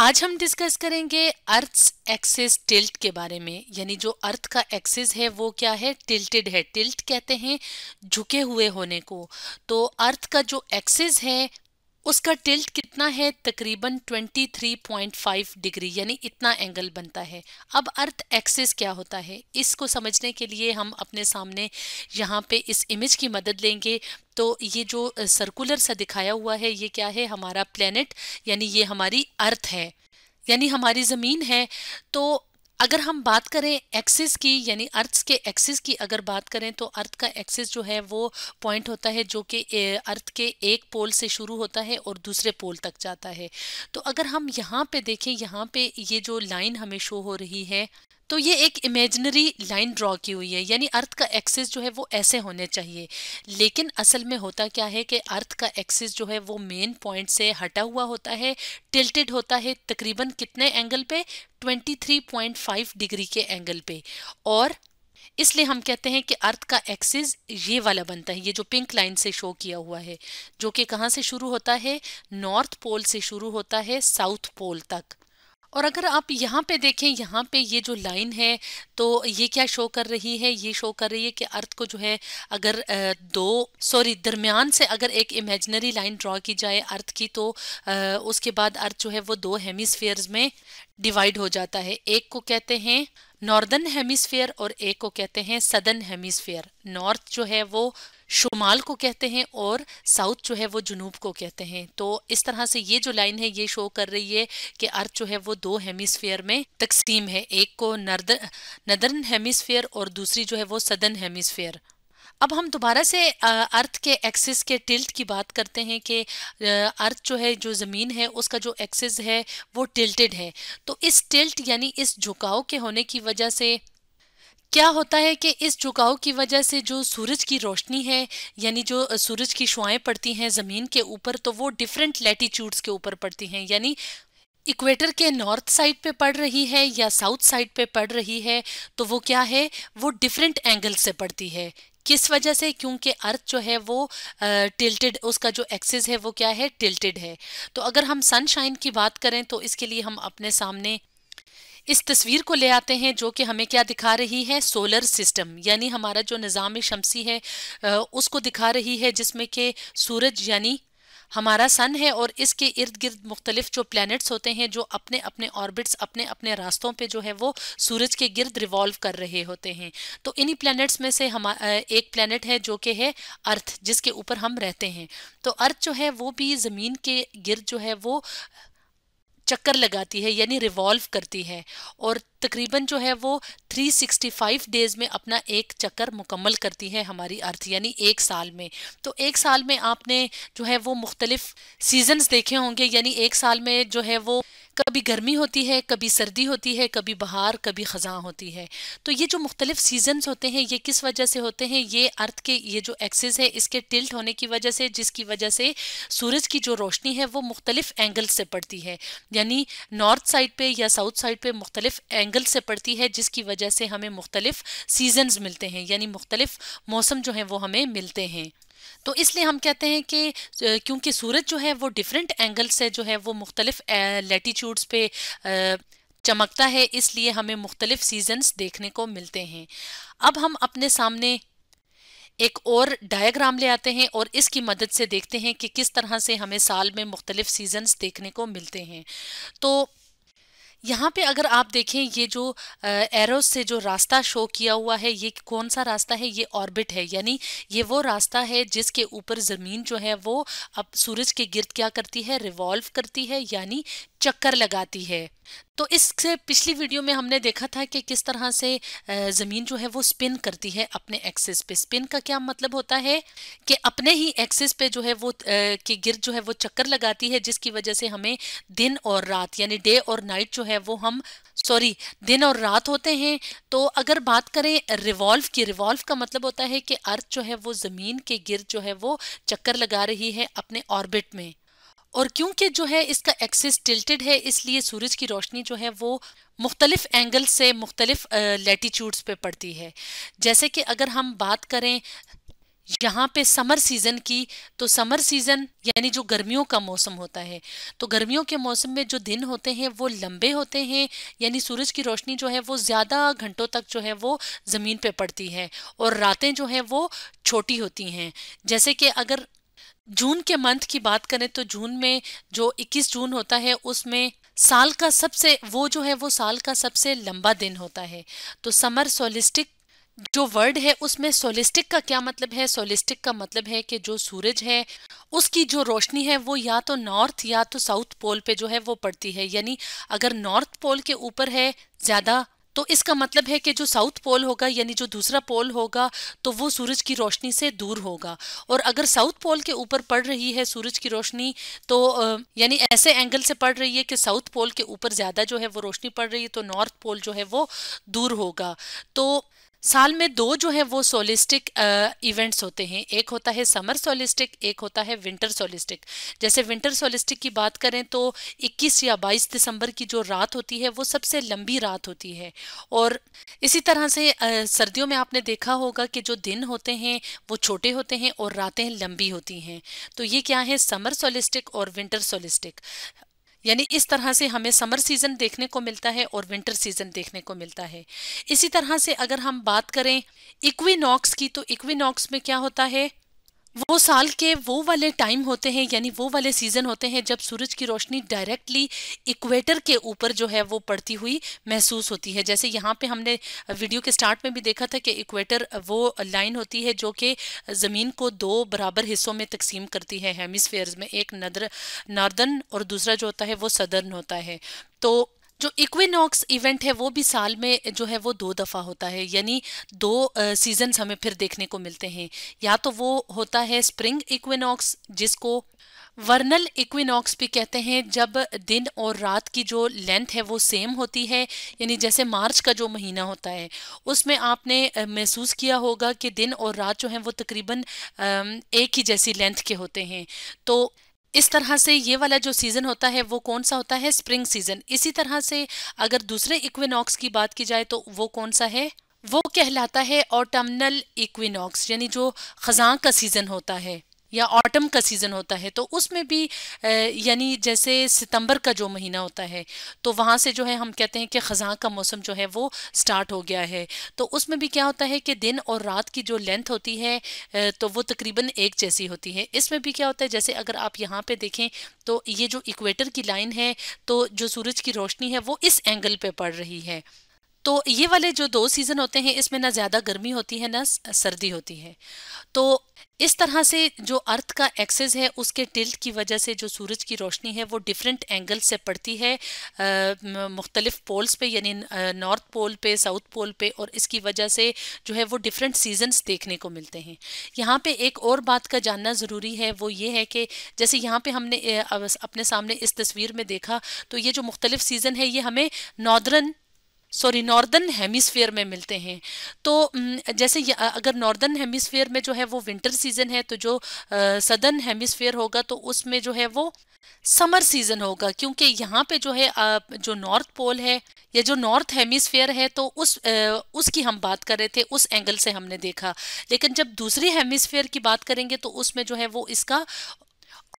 आज हम डिस्कस करेंगे अर्थ एक्सिस टिल्ट के बारे में, यानी जो अर्थ का एक्सिस है वो क्या है? टिल्टेड है। टिल्ट कहते हैं झुके हुए होने को। तो अर्थ का जो एक्सिस है उसका टिल्ट कितना है? तकरीबन 23.5 डिग्री, यानी इतना एंगल बनता है। अब अर्थ एक्सिस क्या होता है? इसको समझने के लिए हम अपने सामने यहाँ पे इस इमेज की मदद लेंगे। तो ये जो सर्कुलर सा दिखाया हुआ है, ये क्या है? हमारा प्लेनेट यानी ये हमारी अर्थ है। यानी हमारी ज़मीन है। तो अगर हम बात करें एक्सिस की, यानी अर्थ के एक्सिस की अगर बात करें तो अर्थ का एक्सिस जो है, वो पॉइंट होता है जो कि अर्थ के एक पोल से शुरू होता है और दूसरे पोल तक जाता है। तो अगर हम यहाँ पे देखें, यहाँ पे ये जो लाइन हमें शो हो रही है तो ये एक इमेजनरी लाइन ड्रॉ की हुई है, यानी अर्थ का एक्सिस जो है वो ऐसे होने चाहिए। लेकिन असल में होता क्या है कि अर्थ का एक्सिस जो है वो मेन पॉइंट से हटा हुआ होता है टिल्टेड होता है तकरीबन कितने एंगल पे? 23.5 डिग्री के एंगल पे। और इसलिए हम कहते हैं कि अर्थ का एक्सिस ये वाला बनता है, ये जो पिंक लाइन से शो किया हुआ है, जो कि कहाँ से शुरू होता है? नॉर्थ पोल से शुरू होता है साउथ पोल तक। और अगर आप यहाँ पे देखें, यहाँ पे ये जो लाइन है तो ये क्या शो कर रही है? ये शो कर रही है कि अर्थ को जो है, अगर दो सॉरी दरमियान से अगर एक इमेजनरी लाइन ड्रॉ की जाए अर्थ की तो उसके बाद अर्थ जो है, वो दो हेमिसफेयर्स में डिवाइड हो जाता है। एक को कहते हैं नॉर्दर्न हेमिसफेयर और एक को कहते हैं सदर्न हेमिसफेयर नॉर्थ जो है वो शुमाल को कहते हैं और साउथ जो है वो जुनूब को कहते हैं। तो इस तरह से ये जो लाइन है, ये शो कर रही है कि अर्थ जो है वो दो हेमिसफेयर में तकसीम है। एक को नदर्न हेमिसफेयर और दूसरी जो है वो सदर्न हेमिसफेयर अब हम दोबारा से अर्थ के एक्सिस के टिल्ट की बात करते हैं कि अर्थ जो है, जो ज़मीन है, उसका जो एक्सिस है, वो टिल्टेड है। तो इस टिल्ट यानी इस झुकाव के होने की वजह से क्या होता है कि इस झुकाव की वजह से जो सूरज की रोशनी है, यानी जो सूरज की शुआएँ पड़ती हैं ज़मीन के ऊपर तो वो डिफरेंट लेटीट्यूड्स के ऊपर पड़ती हैं। यानी इक्वेटर के नॉर्थ साइड पे पड़ रही है या साउथ साइड पे पड़ रही है तो वो क्या है? वो डिफरेंट एंगल से पड़ती है। किस वजह से? क्योंकि अर्थ जो है वो टिल्टेड उसका जो एक्सिस है वो क्या है? टिल्टेड है। तो अगर हम सनशाइन की बात करें तो इसके लिए हम अपने सामने इस तस्वीर को ले आते हैं, जो कि हमें क्या दिखा रही है? सोलर सिस्टम यानी हमारा जो निज़ाम शमसी है उसको दिखा रही है, जिसमें कि सूरज, यानी हमारा सन है और इसके इर्द गिर्द मुख्तलिफ़ जो प्लैनेट्स होते हैं, जो अपने अपने ऑर्बिट्स अपने अपने रास्तों पे जो है वो सूरज के गिर्द रिवॉल्व कर रहे होते हैं। तो इन्हीं प्लैनेट्स में से हम एक प्लैनेट है जो कि है अर्थ जिसके ऊपर हम रहते हैं। तो अर्थ जो है वो भी ज़मीन के गिर्द जो है वो चक्कर लगाती है, यानी रिवॉल्व करती है। और तकरीबन जो है वो 365 डेज़ में अपना एक चक्कर मुकम्मल करती है हमारी अर्थ, यानी एक साल में। तो एक साल में आपने जो है वो मुख्तलिफ़ सीजन्स देखे होंगे, यानी एक साल में जो है वो कभी गर्मी होती है, कभी सर्दी होती है, कभी बहार, कभी ख़जा होती है। तो ये जो मुख्तलिफ़ सीजन्स होते हैं, ये किस वजह से होते हैं? ये अर्थ के, ये जो एक्सेस है, इसके टिल्ट होने की वजह से, जिसकी वजह से सूरज की जो रोशनी है, वो मुख्तलिफ़ एंगल से पड़ती है। यानी नॉर्थ साइड पे या साउथ साइड पे मुख्तलिफ़ एंगल से पड़ती है, जिसकी वजह से हमें मुख्तलिफ़ सीजन्स मिलते हैं, यानी मुख्तलिफ़ मौसम जो है वो हमें मिलते हैं। तो इसलिए हम कहते हैं कि क्योंकि सूरज जो है वो डिफरेंट एंगल से जो है वो मुख्तलिफ़ लेटीट्यूड्स पे चमकता है, इसलिए हमें मुख्तलिफ़ सीजन्स देखने को मिलते हैं। अब हम अपने सामने एक और डायग्राम ले आते हैं और इसकी मदद से देखते हैं कि किस तरह से हमें साल में मुख्तलिफ़ सीजन्स देखने को मिलते हैं। तो यहाँ पे अगर आप देखें, ये जो एरोस से जो रास्ता शो किया हुआ है, ये कौन सा रास्ता है? ये ऑर्बिट है, यानी ये वो रास्ता है जिसके ऊपर ज़मीन जो है, वो अब सूरज के गिरद क्या करती है? रिवॉल्व करती है, यानी चक्कर लगाती है। तो इससे पिछली वीडियो में हमने देखा था कि किस तरह से ज़मीन जो है वो स्पिन करती है अपने एक्सिस पे। स्पिन का क्या मतलब होता है कि अपने ही एक्सिस पे जो है वो के गिर्द जो है वो चक्कर लगाती है, जिसकी वजह से हमें दिन और रात यानी डे और नाइट जो है वो हम सॉरी दिन और रात होते हैं। तो अगर बात करें रिवॉल्व की रिवॉल्व का मतलब होता है कि अर्थ जो है वो ज़मीन के गिर्द जो है वो चक्कर लगा रही है अपने ऑर्बिट में। और क्योंकि जो है इसका एक्सिस टिल्टेड है, इसलिए सूरज की रोशनी जो है वो मुख्तलिफ़ एंगल से मुख्तलिफ़ लेटीट्यूड्स पे पड़ती है। जैसे कि अगर हम बात करें यहाँ पे समर सीज़न की तो समर सीज़न यानी जो गर्मियों का मौसम होता है तो गर्मियों के मौसम में जो दिन होते हैं वो लंबे होते हैं, यानी सूरज की रोशनी जो है वो ज़्यादा घंटों तक जो है वो ज़मीन पे पड़ती है और रातें जो है वो छोटी होती हैं। जैसे कि अगर जून के मंथ की बात करें तो जून में जो 21 जून होता है, उसमें साल का सबसे, वो जो है, वो साल का सबसे लंबा दिन होता है। तो समर सोलिस्टिक जो वर्ड है, उसमें सोलिस्टिक का क्या मतलब है? सोलिस्टिक का मतलब है कि जो सूरज है, उसकी जो रोशनी है, वो या तो नॉर्थ या तो साउथ पोल पे जो है, वो पड़ती है। यानी अगर नॉर्थ पोल के ऊपर है, ज़्यादा तो इसका मतलब है कि जो साउथ पोल होगा, यानी जो दूसरा पोल होगा तो वो सूरज की रोशनी से दूर होगा। और अगर साउथ पोल के ऊपर पड़ रही है सूरज की रोशनी तो यानी ऐसे एंगल से पड़ रही है कि साउथ पोल के ऊपर ज़्यादा जो है वो रोशनी पड़ रही है तो नॉर्थ पोल जो है वो दूर होगा। तो साल में दो जो है वो सोलिस्टिक इवेंट्स होते हैं। एक होता है समर सोलिस्टिक एक होता है विंटर सोलिस्टिक जैसे विंटर सोलिस्टिक की बात करें तो 21 या 22 दिसंबर की जो रात होती है वो सबसे लंबी रात होती है। और इसी तरह से आ, सर्दियों में आपने देखा होगा कि जो दिन होते हैं वो छोटे होते हैं और रातें लंबी होती हैं। तो ये क्या है समर सोलिस्टिक और विंटर सोलिस्टिक यानी इस तरह से हमें समर सीज़न देखने को मिलता है और विंटर सीज़न देखने को मिलता है। इसी तरह से अगर हम बात करें इक्विनॉक्स की तो इक्विनॉक्स में क्या होता है? वो साल के वो वाले टाइम होते हैं, यानी वो वाले सीज़न होते हैं, जब सूरज की रोशनी डायरेक्टली इक्वेटर के ऊपर जो है वो पड़ती हुई महसूस होती है। जैसे यहाँ पे हमने वीडियो के स्टार्ट में भी देखा था कि इक्वेटर वो लाइन होती है जो कि ज़मीन को दो बराबर हिस्सों में तकसीम करती है हेमिसफेयर्स में, एक नदर नार्दर्न और दूसरा जो होता है वो सदर्न होता है। तो जो इक्विनॉक्स इवेंट है, वो भी साल में, जो है, वो दो दफ़ा होता है। यानी दो सीजन्स हमें फिर देखने को मिलते हैं। या तो वो होता है स्प्रिंग इक्विनॉक्स जिसको वर्नल इक्विनॉक्स भी कहते हैं, जब दिन और रात की जो लेंथ है, वो सेम होती है। यानी जैसे मार्च का जो महीना होता है, उसमें आपने महसूस किया होगा कि दिन और रात जो है, वो तकरीबन एक ही जैसी लेंथ के होते हैं। तो इस तरह से ये वाला जो सीज़न होता है, वो कौन सा होता है? स्प्रिंग सीज़न इसी तरह से अगर दूसरे इक्विनॉक्स की बात की जाए तो वो कौन सा है? वो कहलाता है ऑटमनल इक्विनॉक्स यानी जो ख़जां का सीज़न होता है। या ऑटम का सीज़न होता है तो उसमें भी यानी जैसे सितंबर का जो महीना होता है तो वहाँ से जो है हम कहते हैं कि ख़ज़ां का मौसम जो है वो स्टार्ट हो गया है। तो उसमें भी क्या होता है कि दिन और रात की जो लेंथ होती है तो वो तकरीबन एक जैसी होती है। इसमें भी क्या होता है, जैसे अगर आप यहाँ पे देखें तो ये जो इक्वेटर की लाइन है तो जो सूरज की रोशनी है, वो इस एंगल पर पड़ रही है। तो ये वाले जो दो सीज़न होते हैं, इसमें ना ज़्यादा गर्मी होती है, ना सर्दी होती है। तो इस तरह से जो अर्थ का एक्सेस है, उसके टिल्ट की वजह से जो सूरज की रोशनी है, वो डिफरेंट एंगल से पड़ती है मुख्तलिफ़ पोल्स पे, यानी नॉर्थ पोल पे साउथ पोल पे, और इसकी वजह से जो है वो डिफरेंट सीजन्स देखने को मिलते हैं। यहाँ पे एक और बात का जानना ज़रूरी है, वो ये है कि जैसे यहाँ पे हमने अपने सामने इस तस्वीर में देखा तो ये जो मुख्तलिफ़ सीज़न है, ये हमें नॉर्दर्न सॉरी नॉर्दर्न हेमिसफेयर में मिलते हैं। तो जैसे अगर नॉर्दर्न हेमिसफेयर में जो है वो विंटर सीज़न है तो जो सदर्न हेमिसफेयर होगा तो उसमें जो है वो समर सीज़न होगा, क्योंकि यहाँ पे जो है जो नॉर्थ पोल है, या जो नॉर्थ हेमिसफेयर है तो उस उसकी हम बात कर रहे थे, उस एंगल से हमने देखा। लेकिन जब दूसरी हेमिसफेयर की बात करेंगे तो उसमें जो है वो इसका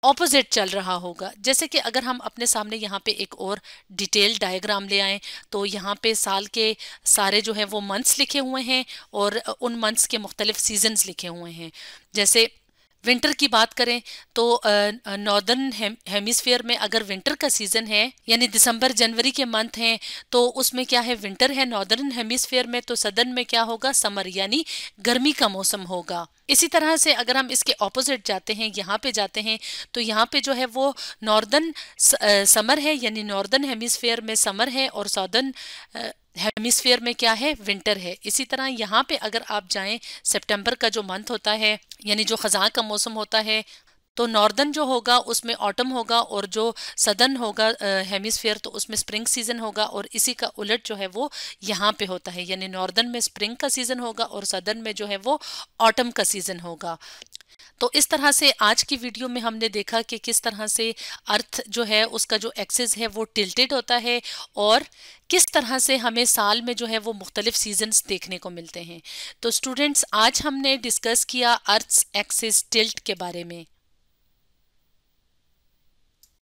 ऑपोजिट चल रहा होगा। जैसे कि अगर हम अपने सामने यहाँ पे एक और डिटेल डायग्राम ले आएँ तो यहाँ पे साल के सारे जो हैं वो मंथ्स लिखे हुए हैं और उन मंथ्स के मुख्तलिफ़ सीजन्स लिखे हुए हैं। जैसे विंटर की बात करें तो नॉर्दर्न हेमिसफेयर में अगर विंटर का सीज़न है, यानी दिसंबर, जनवरी के मंथ हैं तो उसमें क्या है, विंटर है नॉर्दर्न हेमिसफेयर में तो सदर्न में क्या होगा, समर, यानी गर्मी का मौसम होगा। इसी तरह से अगर हम इसके ऑपोजिट जाते हैं, यहाँ पे जाते हैं तो यहाँ पे जो है वो नॉर्दर्न समर है, यानी नॉर्दर्न हेमिसफेयर में समर है और साउदर्न हेमिसफेयर में क्या है? विंटर है। इसी तरह यहाँ पे अगर आप जाएँ, सितंबर का जो मंथ होता है, यानी जो खजां का मौसम होता है तो नॉर्दर्न जो होगा, उसमें ऑटम होगा और जो सदर्न होगा हेमिसफेयर तो उसमें स्प्रिंग सीज़न होगा और इसी का उलट जो है वो यहाँ पे होता है। यानी नॉर्दर्न में स्प्रिंग का सीज़न होगा और सदर्न में जो है वो ऑटम का सीज़न होगा। तो इस तरह से आज की वीडियो में हमने देखा कि किस तरह से अर्थ जो है, उसका जो एक्सेस है, वो टिल्टेड होता है और किस तरह से हमें साल में जो है, वो मुख्तलिफ़ सीजन्स देखने को मिलते हैं। तो स्टूडेंट्स आज हमने डिस्कस किया अर्थ एक्सेस टिल्ट के बारे में।